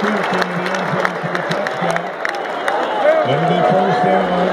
came to the end zone for the touchdown. And the first down